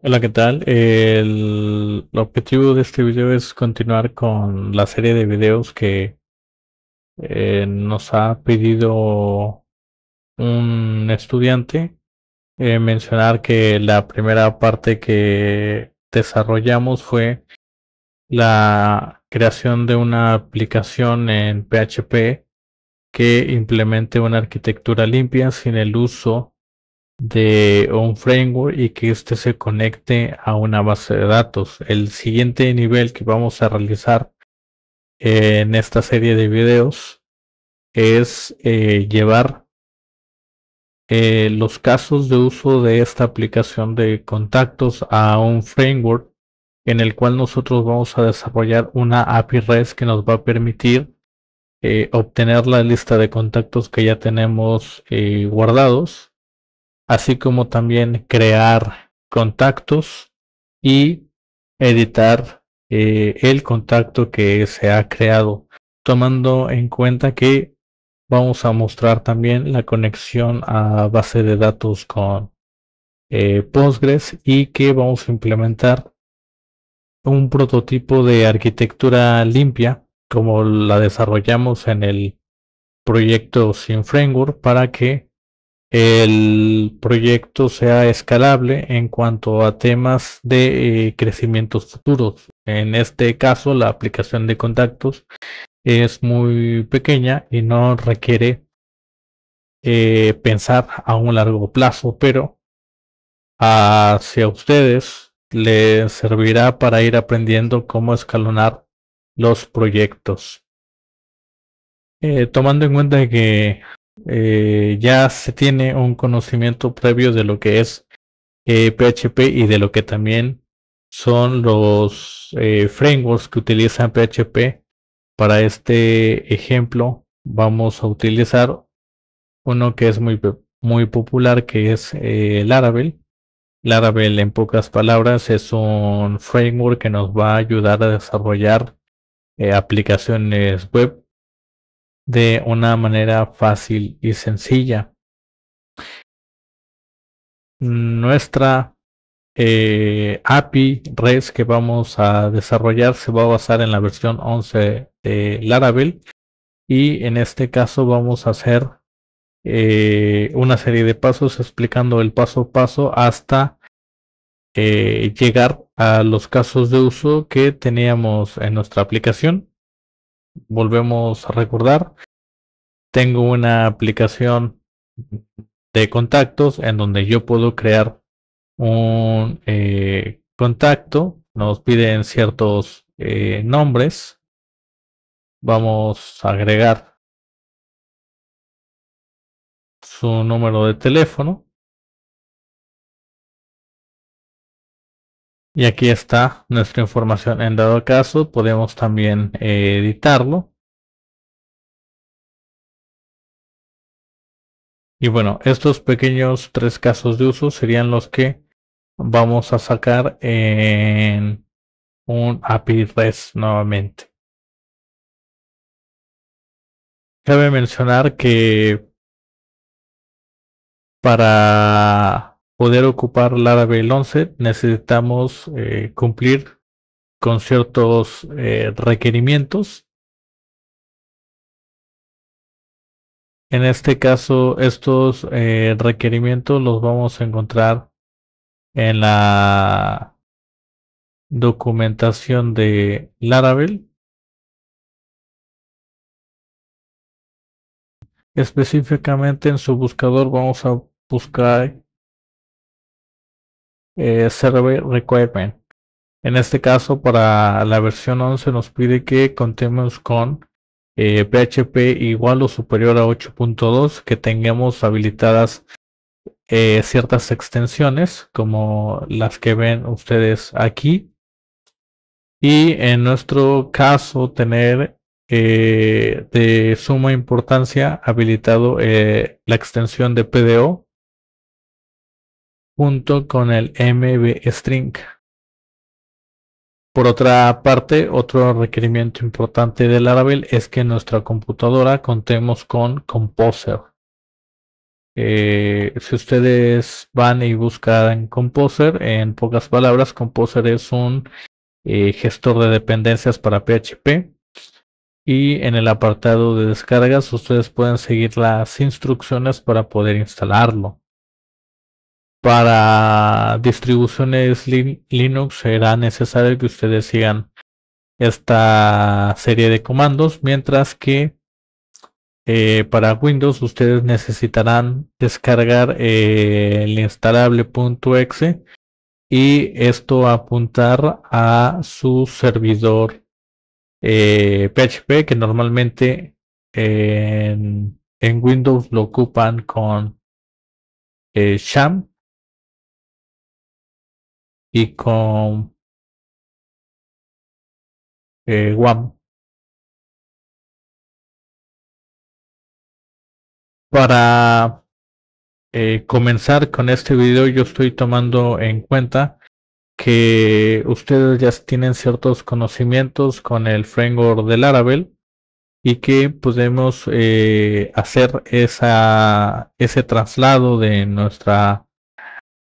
Hola, ¿qué tal? El, objetivo de este video es continuar con la serie de videos que eh, nos ha pedido un estudiante. Eh, mencionar que la primera parte que desarrollamos fue la creación de una aplicación en PHP que implemente una arquitectura limpia sin el uso de un framework y que éste se conecte a una base de datos. El siguiente nivel que vamos a realizar en esta serie de videos es eh, llevar eh, los casos de uso de esta aplicación de contactos a un framework en el cual nosotros vamos a desarrollar una API REST que nos va a permitir eh, obtener la lista de contactos que ya tenemos guardados así como también crear contactos y editar eh, el contacto que se ha creado, tomando en cuenta que vamos a mostrar también la conexión a base de datos con eh, Postgres y que vamos a implementar un prototipo de arquitectura limpia como la desarrollamos en el proyecto sin framework para que el proyecto sea escalable en cuanto a temas de eh, crecimientos futuros. En este caso, la aplicación de contactos es muy pequeña y no requiere eh, pensar a un largo plazo, pero hacia ustedes les servirá para ir aprendiendo cómo escalonar los proyectos. Eh, tomando en cuenta que eh, ya se tiene un conocimiento previo de lo que es PHP eh, y de lo que también son los eh, frameworks que utilizan PHP. Para este ejemplo vamos a utilizar uno que es muy, muy popular que es Laravel. Laravel en pocas palabras es un framework que nos va a ayudar a desarrollar aplicaciones web de una manera fácil y sencilla. Nuestra eh, API REST que vamos a desarrollar se va a basar en la versión 11 de Laravel y en este caso vamos a hacer eh, una serie de pasos explicando el paso a paso hasta eh, llegar a los casos de uso que teníamos en nuestra aplicación volvemos a recordar, tengo una aplicación de contactos en donde yo puedo crear un eh, contacto. Nos piden ciertos eh, nombres. Vamos a agregar su número de teléfono. Y aquí está nuestra información. En dado caso, podemos también eh, editarlo. Y bueno, estos pequeños tres casos de uso serían los que vamos a sacar en un API REST nuevamente. Cabe mencionar que para poder ocupar Laravel 11 necesitamos eh, cumplir con ciertos eh, requerimientos. En este caso, estos eh, requerimientos los vamos a encontrar en la documentación de Laravel. Específicamente en su buscador vamos a buscar eh, Requirement. En este caso, para la versión 11 nos pide que contemos con PHP eh, igual o superior a 8.2, que tengamos habilitadas eh, ciertas extensiones como las que ven ustedes aquí. Y en nuestro caso, tener de suma importancia habilitado la extensión de PDO junto con el MB string. Por otra parte, otro requerimiento importante de Laravel es que en nuestra computadora contemos con Composer. Eh, si ustedes van y buscan Composer, en pocas palabras, Composer es un eh, gestor de dependencias para PHP. Y en el apartado de descargas, ustedes pueden seguir las instrucciones para poder instalarlo. Para distribuciones Linux será necesario que ustedes sigan esta serie de comandos, mientras que eh, para Windows ustedes necesitarán descargar eh, el instalable.exe y esto apuntar a su servidor PHP eh, que normalmente en, Windows lo ocupan con Sham y con WAM. Para eh, comenzar con este video yo estoy tomando en cuenta que ustedes ya tienen ciertos conocimientos con el framework de Laravel y que podemos eh, hacer esa, ese traslado de nuestra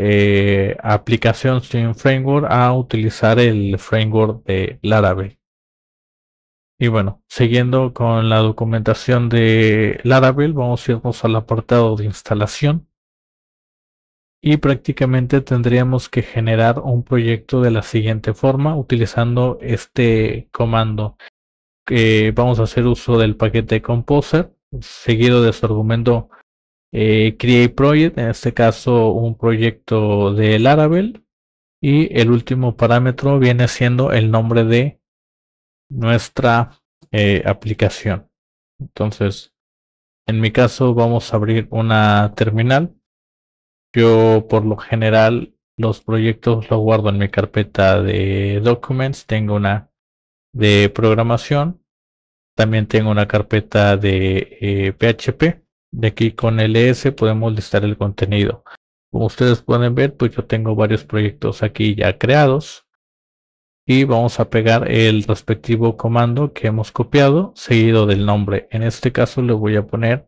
eh, aplicación sin framework a utilizar el framework de Laravel. Y bueno, siguiendo con la documentación de Laravel, vamos a irnos al apartado de instalación. Y prácticamente tendríamos que generar un proyecto de la siguiente forma utilizando este comando. que vamos a hacer uso del paquete Composer, seguido de su argumento eh, Create Project, en este caso un proyecto de Laravel. Y el último parámetro viene siendo el nombre de nuestra eh, aplicación. Entonces, en mi caso vamos a abrir una terminal. Yo por lo general los proyectos los guardo en mi carpeta de documents. Tengo una de programación. También tengo una carpeta de PHP. De aquí con ls podemos listar el contenido. Como ustedes pueden ver, pues yo tengo varios proyectos aquí ya creados y vamos a pegar el respectivo comando que hemos copiado seguido del nombre. En este caso le voy a poner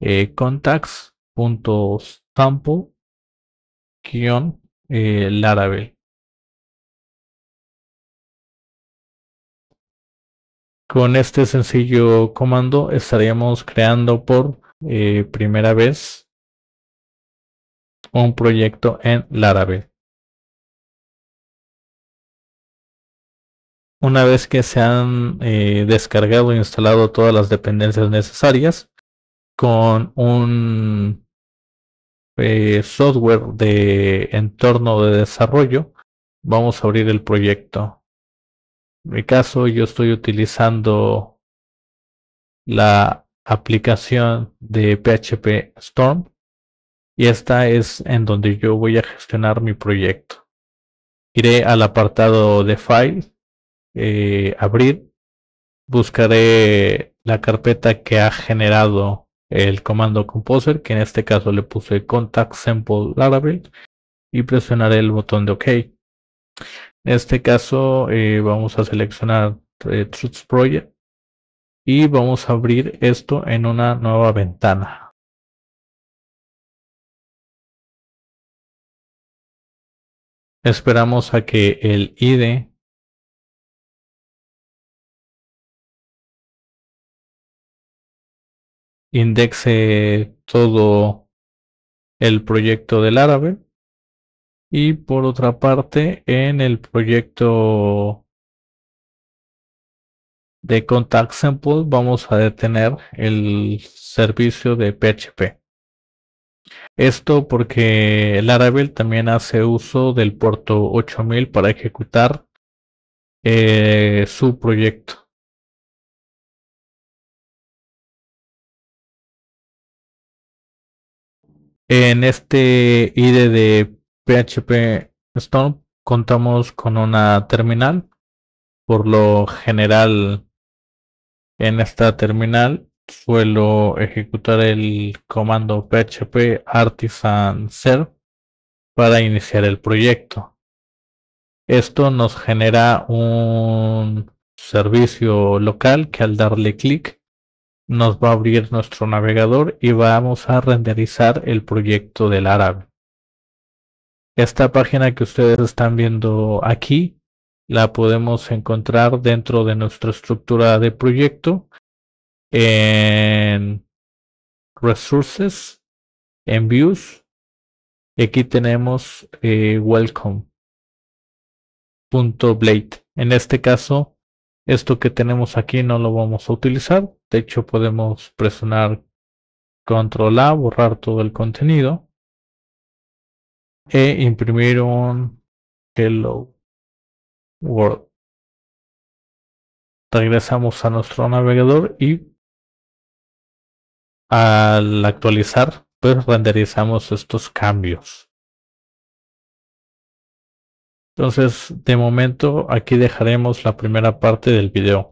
eh, contacts.sample eh. Con este sencillo comando estaríamos creando por eh, primera vez un proyecto en Laravel. Una vez que se han eh, descargado e instalado todas las dependencias necesarias con un eh, software de entorno de desarrollo, vamos a abrir el proyecto. En mi caso, yo estoy utilizando la aplicación de PHP Storm y esta es en donde yo voy a gestionar mi proyecto. Iré al apartado de File eh, abrir, buscaré la carpeta que ha generado el comando composer, que en este caso le puse contact sample laravel y presionaré el botón de OK. En este caso eh, vamos a seleccionar eh, Project y vamos a abrir esto en una nueva ventana. Esperamos a que el IDE indexe todo el proyecto del árabe y por otra parte en el proyecto de contact sample vamos a detener el servicio de PHP esto porque el Laravel también hace uso del puerto 8000 para ejecutar eh, su proyecto En este IDE de PHP Storm contamos con una terminal. Por lo general, en esta terminal suelo ejecutar el comando php artisan serve para iniciar el proyecto. Esto nos genera un servicio local que al darle clic nos va a abrir nuestro navegador y vamos a renderizar el proyecto del árabe. Esta página que ustedes están viendo aquí la podemos encontrar dentro de nuestra estructura de proyecto en Resources, en Views. Aquí tenemos eh, Welcome.blade. En este caso, esto que tenemos aquí no lo vamos a utilizar. De hecho, podemos presionar Control A, borrar todo el contenido e imprimir un Hello World. Regresamos a nuestro navegador y al actualizar, pues renderizamos estos cambios. Entonces, de momento, aquí dejaremos la primera parte del video.